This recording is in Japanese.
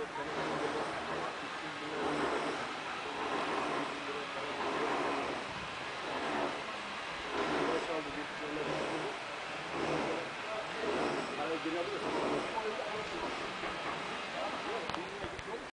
どうぞ。